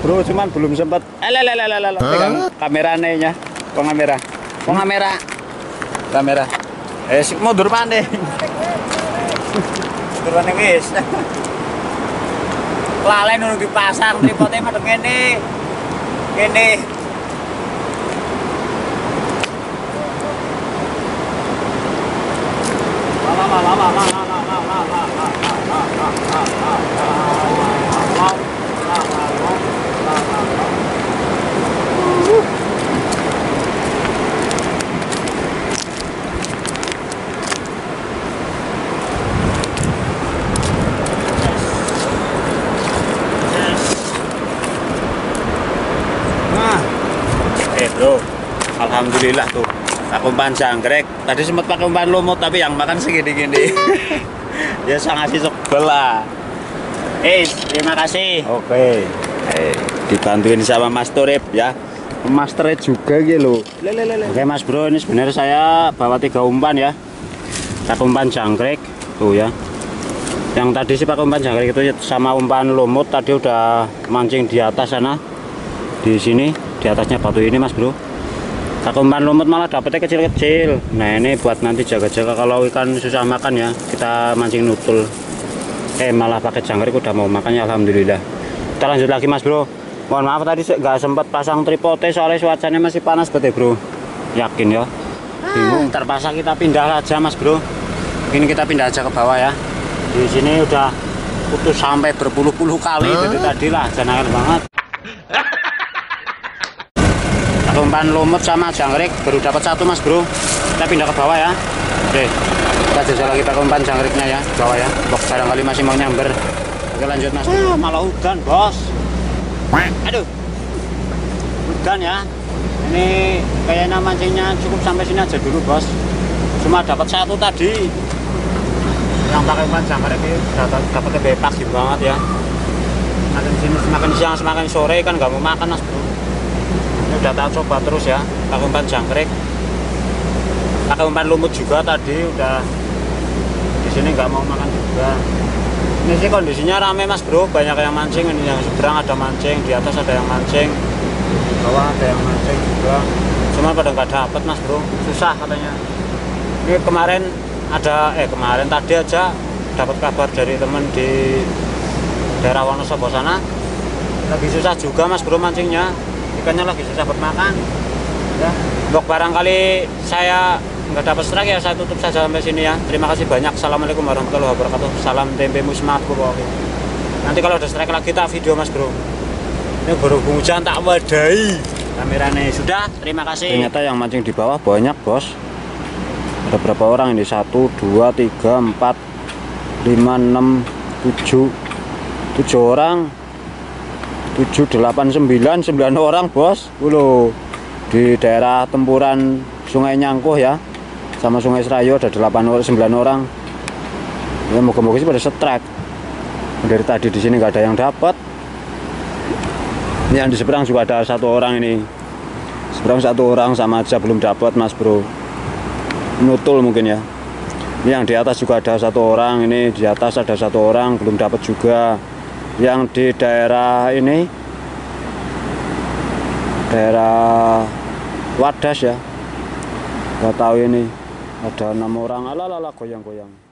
bro cuman belum sempat eh le, le, le, le, le, le. pegang kameranya nya kok kamera kok kamera kamera eh si mundur paning mundur paning wis lalen nunggu di pasar tripodnya madem ngene ngene lama lama lama lama lama Nah, eh bro, alhamdulillah tuh. Aku umpan jangkrik. Tadi sempat pakai umpan lumut tapi yang makan segini-gini. ya sangat sih sebelah. Eh, terima kasih. Oke. Eh, dibantuin sama Mas Turip ya. Mas Turip juga gitu loh. Oke Mas Bro, ini sebenarnya saya bawa tiga umpan ya. Pakai umpan jangkrik tuh ya. Yang tadi sih pakai umpan jangkrik itu sama umpan lumut tadi udah mancing di atas sana. Di sini, di atasnya batu ini Mas Bro. Pakai umpan lumut malah dapetnya kecil-kecil. Nah, ini buat nanti jaga-jaga. Kalau ikan susah makan ya. Kita mancing nutul. Eh malah pakai jangkrik udah mau makannya alhamdulillah. Kita lanjut lagi mas bro. Mohon maaf tadi nggak sempat pasang tripote soalnya cuacanya masih panas betul bro. Yakin ya? Bingung terpaksa kita pindah aja mas bro. Ini kita pindah aja ke bawah ya. Di sini udah putus sampai berpuluh-puluh kali dari tadi lah jangan banget umpan lumut sama jangkrik baru dapat satu mas bro. Kita pindah ke bawah ya. Oke kita jajal lagi pakai umpan jangkriknya ya bawah ya. Bok barangkali masih mau nyamber. Oke lanjut mas. Ah, malah hujan bos. Aduh. Hujan ya. Ini kayaknya mancingnya cukup sampai sini aja dulu bos. Cuma dapat satu tadi. Yang pakai umpan jangkrik ini dapat dapatnya bebas banget ya. Semakin sini semakin siang semakin sore kan nggak mau makan mas bro ini udah tak coba terus ya. Pakai umpan jangkrik. Pakai umpan lumut juga tadi udah. Di sini nggak mau makan juga. Ini sih kondisinya rame mas bro. Banyak yang mancing ini yang seberang ada mancing di atas ada yang mancing di bawah ada yang mancing juga. Cuma pada nggak dapet mas bro. Susah katanya. Ini kemarin ada eh kemarin tadi aja dapat kabar dari temen di daerah Wonosobo sana. Lagi susah juga mas bro mancingnya ikannya lagi susah buat makan. Ya. Untuk barangkali saya nggak dapat strike ya saya tutup saja sampai sini ya. Terima kasih banyak. Assalamualaikum warahmatullahi wabarakatuh. Salam tempemu semangatku pokoknya nanti kalau ada strike lagi tak video mas bro. Ini baru hujan tak wadai. Kameranya sudah. Terima kasih. Ternyata yang mancing di bawah banyak bos. Ada berapa orang ini? Satu dua tiga empat lima enam tujuh. Tujuh orang tujuh delapan sembilan sembilan orang bos. Ulu di daerah tempuran Sungai Nyangkuh ya. Sama Sungai Serayu ada 8 orang 9 orang. Ya moga-moga sih pada setrek. Dari tadi di sini nggak ada yang dapat. Yang di seberang juga ada satu orang ini. Seberang satu orang sama aja belum dapat mas bro. Nutul mungkin ya. Ini yang di atas juga ada satu orang ini di atas ada satu orang belum dapat juga yang di daerah ini daerah Wadas ya. Nggak tahu ini. Ada enam orang. Ala ala goyang-goyang